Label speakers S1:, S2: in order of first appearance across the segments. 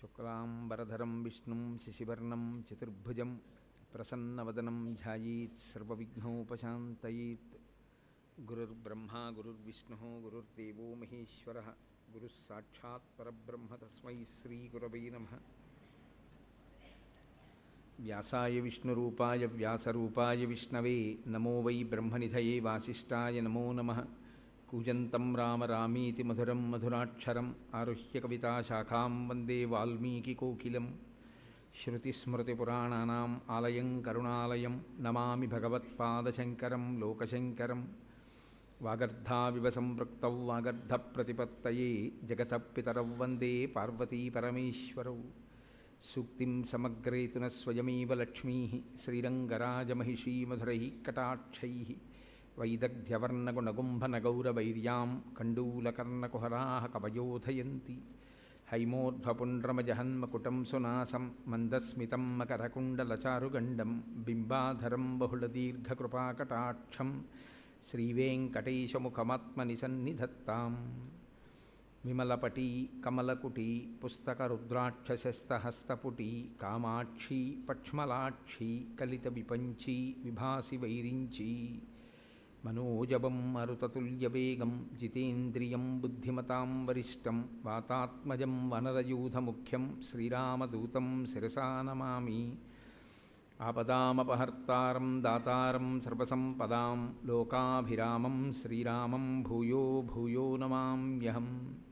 S1: शुक्लाम्बरधरं विष्णु शिशिवर्ण चतुर्भुज प्रसन्नवदनं ध्यायीत् ध्यानोपात गुरुर्ब्रह्मा, गुरुर्विष्णु, गुरुर्देव महेश्वर गुरुस्साक्षात्ब्रह्म तस्म श्रीगुरव नम। व्यासाय विष्णुरूपाय, व्यासरूपाय विष्णवे, नमो वै ब्रह्मनिधये वासिष्ठाय नमो नमः। कूजन्तं राम रामीति मधुरं मधुराक्षरम् आरुह्य कविताशाखां वंदे वाल्मीकिकोकिलं श्रुतिस्मृतिपुराणानाम् आलयं करुणालयं नमामि भगवत्पादशङ्करं लोकशङ्करं वागर्धाविव सम्पृक्तौ वागर्धप्रतिपत्तये जगतः पितरौ वंदे पार्वतीपरमेश्वरौ। सूक्तिं समग्रे तु न स्वयमेव लक्ष्मीः श्रीरङ्गराजमहिषीमधुरैः कटाक्षैः। వైదగ్ధ్యవర్ణగుణగుంభనగౌరవైర్యాం కండూలకర్ణకుహరా కవయోధయంతి హైమోర్ధ్వపుండ్రమజహన్మకుటం సునాసం మందస్మితం మకరకుండలచారుగండం బింబాధరం బహుళదీర్ఘకృపాకటాక్షం శ్రీవేంకటేశముఖమాత్మని సన్నిధత్తాం విమలపటీ కమలకుటీ పుస్తకరుద్రాక్షశస్తహస్తపుటీ కామాక్షీ పక్ష్మలాక్షీ కలితవిపంచీ విభాసి వైరించీ मनोजवं मरुततुल्यवेगं जितेन्द्रियं बुद्धिमतां वरिष्ठं वातात्मजं वनरयूथमुख्यं श्रीरामदूतं शिरसा नमामि। आपदामपहर्तारं दातारं सर्वसम्पदां लोकाभिरामं श्रीरामं भूयो भूयो नमाम्यहम्।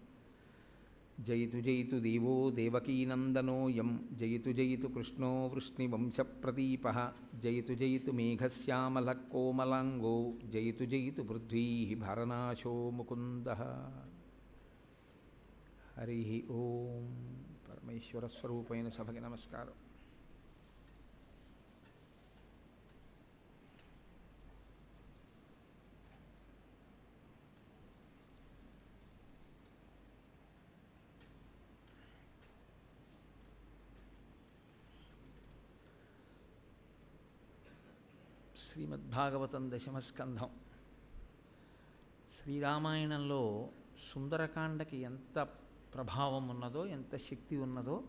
S1: जयतु जयतु देवो देवकीनन्दनो यम। जयतु जयतु कृष्णो वृष्णिवंशप्रदीपः। जयतु जयतु मेघश्यामल कोमलांगो जयतु जयतु पृथ्वी भरनाशो मुकुन्दः। हरिः ॐ परमेश्वरस्वरूपेण सभगे नमस्कार। శ్రీమద్భాగవతం దశమస్కంధం. శ్రీరామాయణంలో సుందరకాండకి ఎంత ప్రభావం ఉన్నదో ఎంత శక్తి ఉన్నదో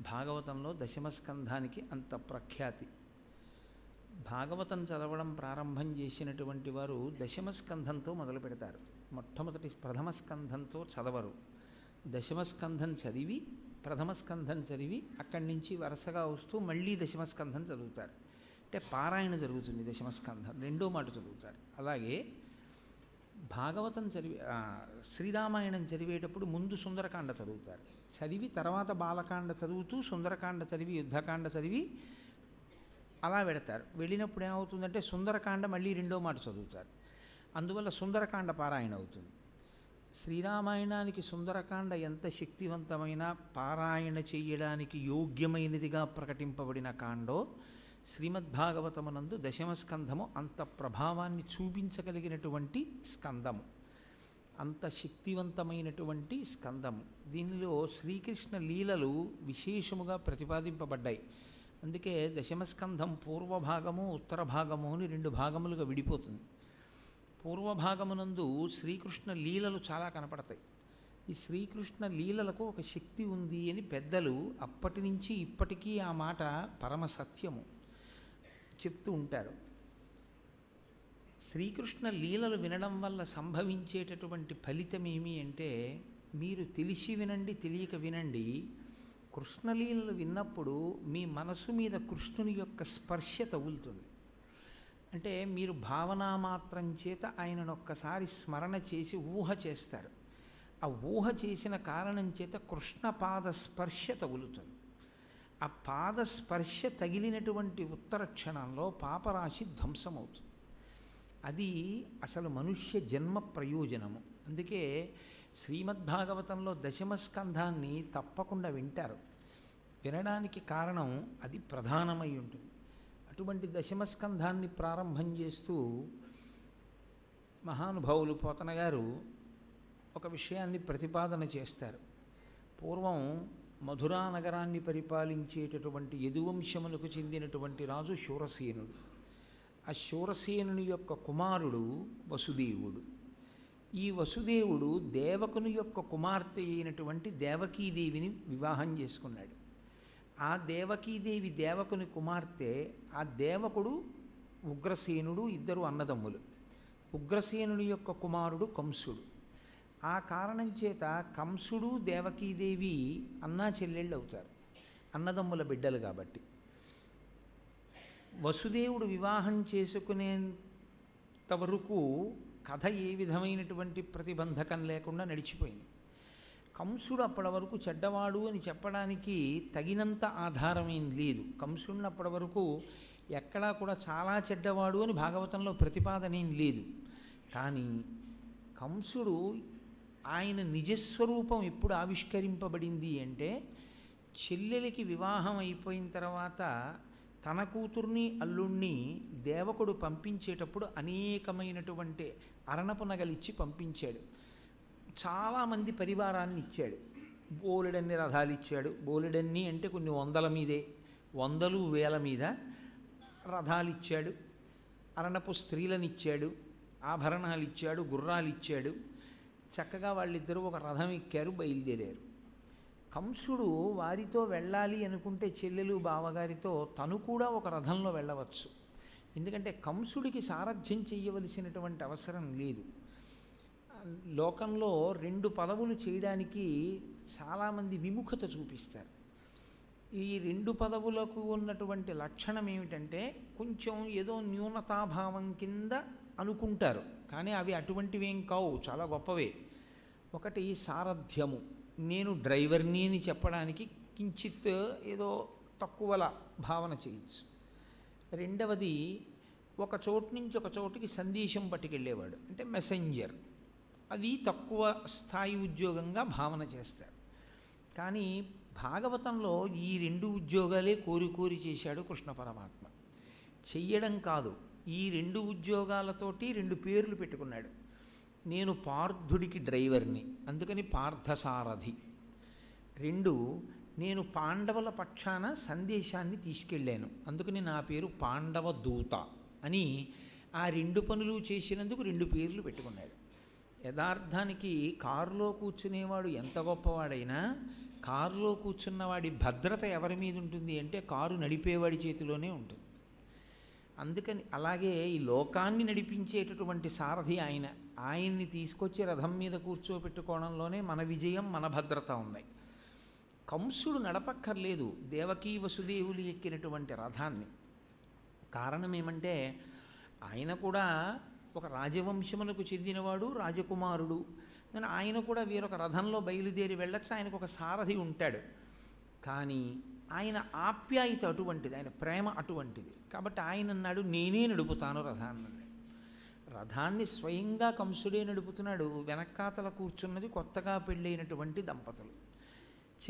S1: భాగవతంలో దశమస్కంధానికి అంత ప్రఖ్యాతి. భాగవతం చదవడం ప్రారంభం చేసినటువంటి వారు దశమస్కంధంతో మొదలు పెడతారు. మొట్టమొదటి ప్రథమ స్కంధంతో చదవరు. దశమస్కంధం చదివి ప్రథమ స్కంధం చదివి అక్కడి నుంచి వరుసగా వస్తూ మళ్ళీ దశమస్కంధం చదువుతారు. అంటే పారాయణ జరుగుతుంది దశమస్కంధం. రెండో మాట చదువుతారు. అలాగే భాగవతం చదివి శ్రీరామాయణం చదివేటప్పుడు ముందు సుందరకాండ చదువుతారు. చదివి తర్వాత బాలకాండ చదువుతూ సుందరకాండ చదివి యుద్ధకాండ చదివి అలా పెడతారు. వెళ్ళినప్పుడు ఏమవుతుందంటే సుందరకాండ మళ్ళీ రెండో మాట చదువుతారు. అందువల్ల సుందరకాండ పారాయణ అవుతుంది. శ్రీరామాయణానికి సుందరకాండ ఎంత శక్తివంతమైన పారాయణ చేయడానికి యోగ్యమైనదిగా ప్రకటింపబడిన కాండో శ్రీమద్భాగవతమునందు దశమస్కంధము అంత ప్రభావాన్ని చూపించగలిగినటువంటి స్కందము అంత శక్తివంతమైనటువంటి స్కందము దీనిలో శ్రీకృష్ణ లీలలు విశేషముగా ప్రతిపాదింపబడ్డాయి. అందుకే దశమస్కంధం పూర్వభాగము ఉత్తర భాగము అని రెండు భాగములుగా విడిపోతుంది. పూర్వభాగమునందు శ్రీకృష్ణ లీలలు చాలా కనపడతాయి. ఈ శ్రీకృష్ణ లీలలకు ఒక శక్తి ఉంది అని పెద్దలు అప్పటి నుంచి ఇప్పటికీ ఆ మాట పరమ సత్యము. చెప్తూ ఉంటారు. శ్రీకృష్ణ లీలలు వినడం వల్ల సంభవించేటటువంటి ఫలితం ఏమి అంటే మీరు తెలిసి వినండి తెలియక వినండి కృష్ణలీలలు విన్నప్పుడు మీ మనసు మీద కృష్ణుని యొక్క స్పర్శ తగులుతుంది. అంటే మీరు భావనామాత్రం చేత ఆయనను ఒక్కసారి స్మరణ చేసి ఊహ చేస్తారు. ఆ ఊహ చేసిన కారణం చేత కృష్ణపాద స్పర్శ తగులుతుంది. ఆ పాదస్పర్శ తగిలినటువంటి ఉత్తర క్షణంలో పాపరాశి ధ్వంసమవుతుంది. అది అసలు మనుష్య జన్మ ప్రయోజనము. అందుకే శ్రీమద్భాగవతంలో దశమస్కంధాన్ని తప్పకుండా వింటారు. వినడానికి కారణం అది ప్రధానమై ఉంటుంది. అటువంటి దశమస్కంధాన్ని ప్రారంభం చేస్తూ మహానుభావులు పోతన గారు ఒక విషయాన్ని ప్రతిపాదన చేస్తారు. పూర్వం మధురా నగరాన్ని పరిపాలించేటటువంటి యదువంశములకు చెందినటువంటి రాజు శూరసేనుడు ఆ శూరసేనుని యొక్క కుమారుడు వసుదేవుడు. ఈ వసుదేవుడు దేవకుని యొక్క కుమార్తె అయినటువంటి దేవకీదేవిని వివాహం చేసుకున్నాడు. ఆ దేవకీదేవి దేవకుని కుమార్తె ఆ దేవకుడు ఉగ్రసేనుడు ఇద్దరు అన్నదమ్ములు. ఉగ్రసేనుడి యొక్క కుమారుడు కంసుడు. ఆ కారణం చేత కంసుడు దేవకీదేవి అన్నా చెల్లెళ్ళు అవుతారు. అన్నదమ్ముల బిడ్డలు కాబట్టి. వసుదేవుడు వివాహం చేసుకునేంత వరకు కథ ఏ విధమైనటువంటి ప్రతిబంధకం లేకుండా నడిచిపోయింది. కంసుడు అప్పటి వరకు చెడ్డవాడు అని చెప్పడానికి తగినంత ఆధారమేం లేదు. కంసుడిని అప్పటి వరకు ఎక్కడా కూడా చాలా చెడ్డవాడు అని భాగవతంలో ప్రతిపాదన ఏం లేదు. కానీ కంసుడు ఆయన నిజస్వరూపం ఎప్పుడు ఆవిష్కరింపబడింది అంటే చెల్లెలికి వివాహం అయిపోయిన తర్వాత తన కూతుర్ని అల్లుణ్ణి దేవకుడు పంపించేటప్పుడు అనేకమైనటువంటి అరణపు నగలిచ్చి పంపించాడు. చాలామంది పరివారాన్ని ఇచ్చాడు. బోలెడన్ని రథాలు ఇచ్చాడు. బోలెడన్ని అంటే కొన్ని వందల మీదే వందలు వేల మీద రథాలు ఇచ్చాడు. అరణపు స్త్రీలను ఇచ్చాడు. ఆభరణాలు ఇచ్చాడు. గుర్రాలు ఇచ్చాడు. చక్కగా వాళ్ళిద్దరూ ఒక రథం ఎక్కారు బయలుదేరారు. కంసుడు వారితో వెళ్ళాలి అనుకుంటే చెల్లెలు బావగారితో తను కూడా ఒక రథంలో వెళ్ళవచ్చు. ఎందుకంటే కంసుడికి సారథ్యం చేయవలసినటువంటి అవసరం లేదు. లోకంలో రెండు పదవులు చేయడానికి చాలామంది విముఖత చూపిస్తారు. ఈ రెండు పదవులకు ఉన్నటువంటి లక్షణం ఏమిటంటే కొంచెం ఏదో న్యూనతాభావం కింద అనుకుంటారు. కానీ అవి అటువంటివేం కావు చాలా గొప్పవే. ఒకటి సారథ్యము. నేను డ్రైవర్ని అని చెప్పడానికి కించిత్ ఏదో తక్కువల భావన చేయొచ్చు. రెండవది ఒక చోటు నుంచి ఒక చోటుకి సందేశం పట్టుకెళ్ళేవాడు అంటే మెసెంజర్ అది తక్కువ స్థాయి ఉద్యోగంగా భావన చేస్తారు. కానీ భాగవతంలో ఈ రెండు ఉద్యోగాలే కోరి కోరి చేశాడు కృష్ణ పరమాత్మ. చెయ్యడం కాదు ఈ రెండు ఉద్యోగాలతోటి రెండు పేర్లు పెట్టుకున్నాడు. నేను పార్థుడికి డ్రైవర్ని అందుకని పార్థసారథి. రెండు నేను పాండవుల పక్షాన సందేశాన్ని తీసుకెళ్ళాను అందుకని నా పేరు పాండవ దూత అని ఆ రెండు పనులు చేసినందుకు రెండు పేర్లు పెట్టుకున్నాడు. యథార్థానికి కారులో కూర్చునేవాడు ఎంత గొప్పవాడైనా కారులో కూర్చున్నవాడి భద్రత ఎవరి మీద ఉంటుంది అంటే కారు నడిపేవాడి చేతిలోనే ఉంటుంది. అందుకని అలాగే ఈ లోకాన్ని నడిపించేటటువంటి సారథి ఆయన ఆయన్ని తీసుకొచ్చి రథం మీద కూర్చోబెట్టుకోవడంలోనే మన విజయం మన భద్రత ఉన్నాయి. కంసుడు నడపక్కర్లేదు దేవకీ వసుదేవులు ఎక్కినటువంటి రథాన్ని. కారణం ఏమంటే ఆయన కూడా ఒక రాజవంశములకు చెందినవాడు రాజకుమారుడు. కానీ ఆయన కూడా వీరొక రథంలో బయలుదేరి వెళ్ళచ్చు ఆయనకు ఒక సారథి ఉంటాడు. కానీ ఆయన ఆప్యాయత అటువంటిది ఆయన ప్రేమ అటువంటిది. కాబట్టి ఆయన అన్నాడు నేనే నడుపుతాను రథాన్ని. రథాన్ని స్వయంగా కంసుడే నడుపుతున్నాడు. వెనక్కాతల కూర్చున్నది కొత్తగా పెళ్ళైనటువంటి దంపతులు.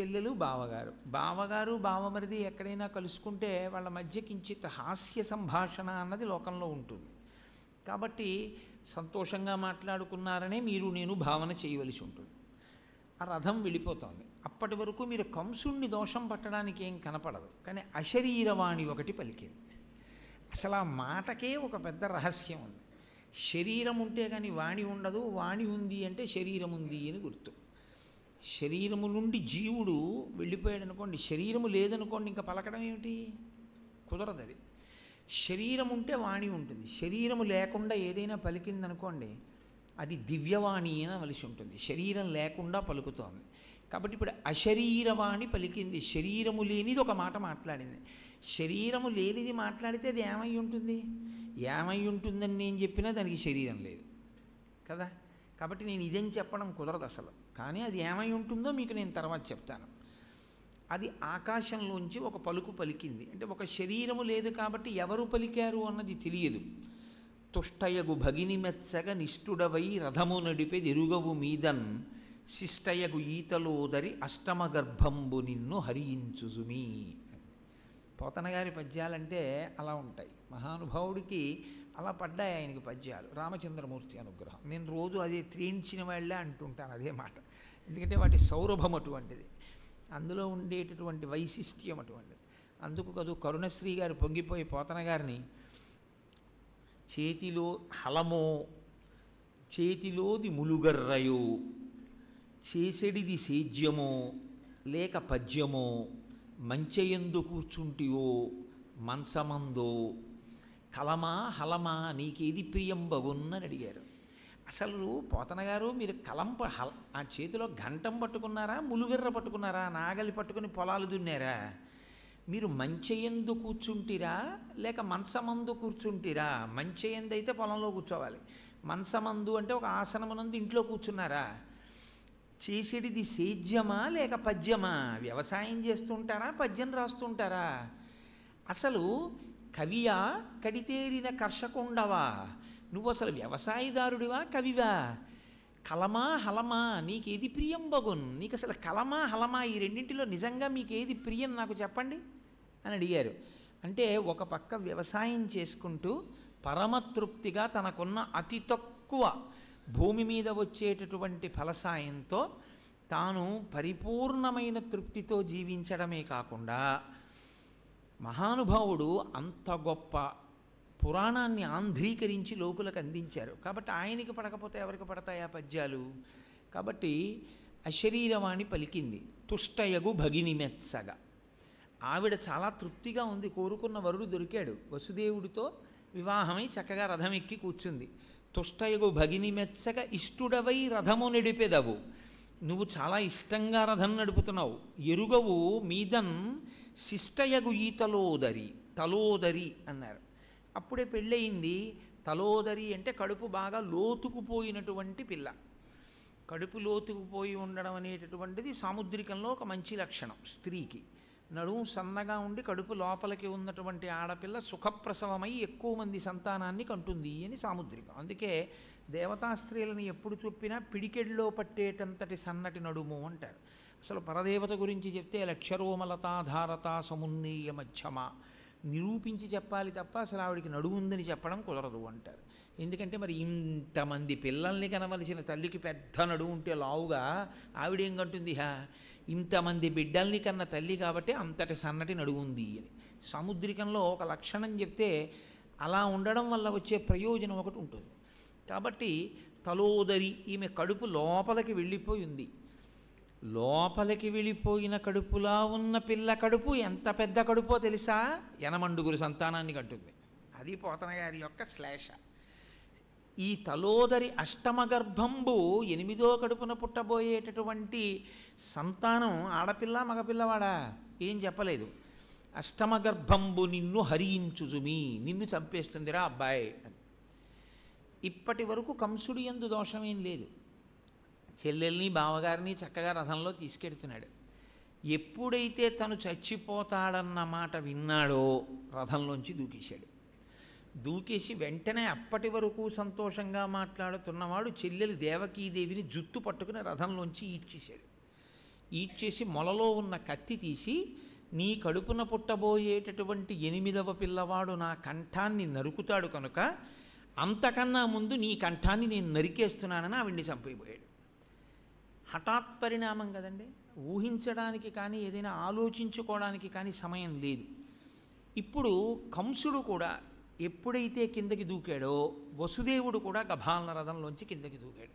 S1: చెల్లెలు బావగారు. బావగారు బావమరిది ఎక్కడైనా కలుసుకుంటే వాళ్ళ మధ్య కించిత్ హాస్య సంభాషణ అన్నది లోకంలో ఉంటుంది. కాబట్టి సంతోషంగా మాట్లాడుకున్నారనే మీరు నేను భావన చేయవలసి ఉంటుంది. ఆ రథం వెళ్ళిపోతోంది. అప్పటి వరకు మీరు కంసుణ్ణి దోషం పట్టడానికి ఏం కనపడదు. కానీ అశరీరవాణి ఒకటి పలికింది. అసలు ఆ మాటకే ఒక పెద్ద రహస్యం ఉంది. శరీరం ఉంటే కానీ వాణి ఉండదు వాణి ఉంది అంటే శరీరం ఉంది అని గుర్తు. శరీరము నుండి జీవుడు వెళ్ళిపోయాడు అనుకోండి శరీరము లేదనుకోండి ఇంకా పలకడం ఏమిటి? కుదరదు అది. శరీరం ఉంటే వాణి ఉంటుంది. శరీరము లేకుండా ఏదైనా పలికిందనుకోండి అది దివ్యవాణి అనవలసి ఉంటుంది. శరీరం లేకుండా పలుకుతోంది. కాబట్టి ఇప్పుడు అశరీరవాణి పలికింది. శరీరము లేనిది ఒక మాట మాట్లాడింది. శరీరము లేనిది మాట్లాడితే అది ఏమై ఉంటుంది? ఏమై ఉంటుందని నేను చెప్పినా దానికి శరీరం లేదు. కదా? కాబట్టి నేను ఇదేం చెప్పడం కుదరదు అసలు. కానీ అది ఏమై ఉంటుందో మీకు నేను తర్వాత చెప్తాను. అది ఆకాశంలోంచి ఒక పలుకు పలికింది. అంటే ఒక శరీరము లేదు కాబట్టి ఎవరు పలికారు అన్నది తెలియదు. తుష్టయగు భగిని మెచ్చగ నిష్ఠుడవై రథము నడిపే ఎరుగవు మీదన్ శిష్టయగు ఈతలోదరి అష్టమ గర్భంబు నిన్ను హరించుజుమి పోతనగారి పద్యాలంటే అలా ఉంటాయి. మహానుభావుడికి అలా పడ్డాయి ఆయనకి పద్యాలు. రామచంద్రమూర్తి అనుగ్రహం. నేను రోజు అదే త్రేయించిన వాళ్ళే అంటుంటాను అదే మాట. ఎందుకంటే వాటి సౌరభం అటువంటిది. అందులో ఉండేటటువంటి వైశిష్ట్యం అటువంటిది. అందుకు కదూ కరుణశ్రీ గారు పొంగిపోయి పోతన గారిని చేతిలో హలమో చేతిలోది ములుగర్రయో చేసెడిది సేద్యమో లేక పద్యమో మంచయందు కూర్చుంటివో మంచమందో కలమా హలమా నీకేది ప్రియం బగున్నని అడిగారు. అసలు పోతన గారు మీరు కలంప హల్ ఆ చేతిలో గంటం పట్టుకున్నారా ములుగర్ర పట్టుకున్నారా నాగలి పట్టుకుని పొలాలు దున్నారా? మీరు మంచెయందు కూర్చుంటిరా లేక మంచమందు కూర్చుంటిరా? మంచెయందు అయితే పొలంలో కూర్చోవాలి. మంచమందు అంటే ఒక ఆసనమునందు ఇంట్లో కూర్చున్నారా? చేసేటిది సేద్యమా లేక పద్యమా? వ్యవసాయం చేస్తుంటారా పద్యం రాస్తుంటారా? అసలు కవియా కడితేరిన కర్షకుండవా? నువ్వు అసలు వ్యవసాయదారుడివా కవివా? కలమా హలమా? నీకేది ప్రియం బగున్? నీకు అసలు కలమా హలమా ఈ రెండింటిలో నిజంగా మీకు ఏది ప్రియం నాకు చెప్పండి? అని అడిగారు. అంటే ఒక పక్క వ్యవసాయం చేసుకుంటూ పరమతృప్తిగా తనకున్న అతి తక్కువ భూమి మీద వచ్చేటటువంటి ఫలసాయంతో తాను పరిపూర్ణమైన తృప్తితో జీవించడమే కాకుండా మహానుభావుడు అంత గొప్ప పురాణాన్ని ఆంధ్రీకరించి లోకులకు అందించారు. కాబట్టి ఆయనకి పడకపోతే ఎవరికి పడతాయి ఆ పద్యాలు? కాబట్టి అశరీరవాణి పలికింది. తుష్టయగు భగిని మెత్సగ ఆవిడ చాలా తృప్తిగా ఉంది. కోరుకున్న వరుడు దొరికాడు. వసుదేవుడితో వివాహమై చక్కగా రథం ఎక్కి కూర్చుంది. తుష్టయగు భగిని మెత్సగ ఇష్టుడవై రథము నడిపెదవు. నువ్వు చాలా ఇష్టంగా రథం నడుపుతున్నావు. ఎరుగవు మీదన్ శిష్టయగు ఈతలోదరి తలోదరి అన్నారు. అప్పుడే పెళ్ళయింది. తలోదరి అంటే కడుపు బాగా లోతుకుపోయినటువంటి పిల్ల. కడుపు లోతుకుపోయి ఉండడం అనేటటువంటిది సాముద్రికంలో ఒక మంచి లక్షణం స్త్రీకి. నడుము సన్నగా ఉండి కడుపు లోపలికి ఉన్నటువంటి ఆడపిల్ల సుఖప్రసవమై ఎక్కువ మంది సంతానాన్ని కంటుంది అని సాముద్రికం. అందుకే దేవతా స్త్రీలను ఎప్పుడు చూపినా పిడికెళ్ళలో పట్టేటంతటి సన్నటి నడుము అంటారు. అసలు పరదేవత గురించి చెప్తే లక్షరోమలతాధారత సమున్నీయ మధ్యమ నిరూపించి చెప్పాలి తప్ప అసలు ఆవిడికి నడువు ఉందని చెప్పడం కుదరదు అంటారు. ఎందుకంటే మరి ఇంతమంది పిల్లల్ని కనవలసిన తల్లికి పెద్ద నడువు ఉంటే లావుగా ఆవిడేం కంటుంది? హా ఇంతమంది బిడ్డల్ని కన్న తల్లి కాబట్టి అంతటి సన్నటి నడువు ఉంది అని. సాముద్రికంలో ఒక లక్షణం చెప్తే అలా ఉండడం వల్ల వచ్చే ప్రయోజనం ఒకటి ఉంటుంది. కాబట్టి తలోదరి ఈమె కడుపు లోపలికి వెళ్ళిపోయి ఉంది. లోపలికి వెళ్ళిపోయిన కడుపులా ఉన్న పిల్ల కడుపు ఎంత పెద్ద కడుపో తెలుసా? ఎనమండుగురు సంతానాన్ని కంటుంది. అది పోతన గారి యొక్క శ్లేష. ఈ తలోదరి అష్టమ గర్భంబు ఎనిమిదో కడుపున పుట్టబోయేటటువంటి సంతానం ఆడపిల్ల మగపిల్లవాడా? ఏం చెప్పలేదు. అష్టమ గర్భంబు నిన్ను హరించుజుమి నిన్ను చంపేస్తుందిరా అబ్బాయి అని. ఇప్పటి వరకు కంసుడి ఎందు దోషమేం లేదు. చెల్లెల్ని బావగారిని చక్కగా రథంలో తీసుకెడుతున్నాడు. ఎప్పుడైతే తను చచ్చిపోతాడన్న మాట విన్నాడో రథంలోంచి దూకేశాడు. దూకేసి వెంటనే అప్పటి వరకు సంతోషంగా మాట్లాడుతున్నవాడు చెల్లెలు దేవకీదేవిని జుత్తు పట్టుకుని రథంలోంచి ఈడ్చేశాడు. ఈడ్చేసి మొలలో ఉన్న కత్తి తీసి నీ కడుపున పుట్టబోయేటటువంటి ఎనిమిదవ పిల్లవాడు నా కంఠాన్ని నరుకుతాడు కనుక అంతకన్నా ముందు నీ కంఠాన్ని నేను నరికేస్తున్నానని ఆవిడ్ని చంపైపోయాడు హఠాత్ పరిణామం కదండి. ఊహించడానికి కానీ ఏదైనా ఆలోచించుకోవడానికి కానీ సమయం లేదు. ఇప్పుడు కంసుడు కూడా ఎప్పుడైతే కిందకి దూకాడో వసుదేవుడు కూడా గభాలన రథంలోంచి కిందకి దూకాడు.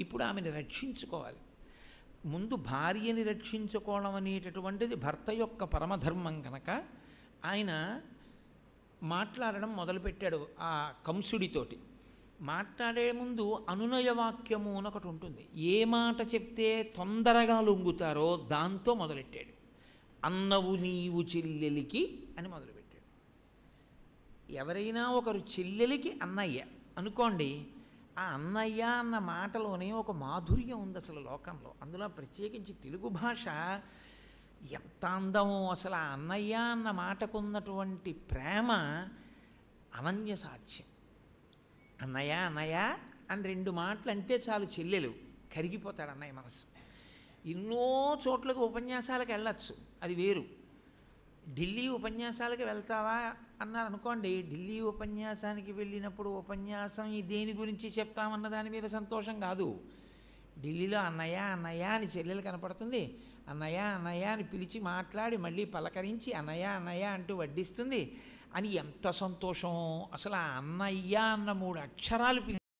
S1: ఇప్పుడు ఆమెను రక్షించుకోవాలి. ముందు భార్యని రక్షించుకోవడం అనేటటువంటిది భర్త యొక్క పరమధర్మం కనుక ఆయన మాట్లాడడం మొదలుపెట్టాడు ఆ కంసుడితోటి. మాట్లాడే ముందు అనునయ వాక్యము అని ఒకటి ఉంటుంది. ఏ మాట చెప్తే తొందరగా లొంగుతారో దాంతో మొదలెట్టాడు. అన్నవు నీవు చెల్లెలికి అని మొదలుపెట్టాడు. ఎవరైనా ఒకరు చెల్లెలికి అన్నయ్య అనుకోండి ఆ అన్నయ్య అన్న మాటలోనే ఒక మాధుర్యం ఉంది అసలు లోకంలో. అందులో ప్రత్యేకించి తెలుగు భాష ఎంత అందమో అసలు ఆ అన్నయ్య అన్న మాటకున్నటువంటి ప్రేమ అనన్య సాధ్యం. అన్నయ్య అన్నయ్య అని రెండు మాటలు అంటే చాలు చెల్లెలు. కరిగిపోతాడు అన్నయ్య మనసు. ఎన్నో చోట్లకు ఉపన్యాసాలకు వెళ్ళచ్చు అది వేరు. ఢిల్లీ ఉపన్యాసాలకు వెళ్తావా అన్నారు అనుకోండి. ఢిల్లీ ఉపన్యాసానికి వెళ్ళినప్పుడు ఉపన్యాసం ఈ దేని గురించి చెప్తామన్న దాని మీద సంతోషం కాదు. ఢిల్లీలో అన్నయ్య అన్నయ్య అని చెల్లెలు కనపడుతుంది. అన్నయ్య అన్నయ్య అని పిలిచి మాట్లాడి మళ్ళీ పలకరించి అన్నయ్య అన్నయ్య అంటూ వడ్డిస్తుంది. అని ఎంత సంతోషం. అసలు ఆ అన్నయ్య అన్న మూడు అక్షరాలు పిలి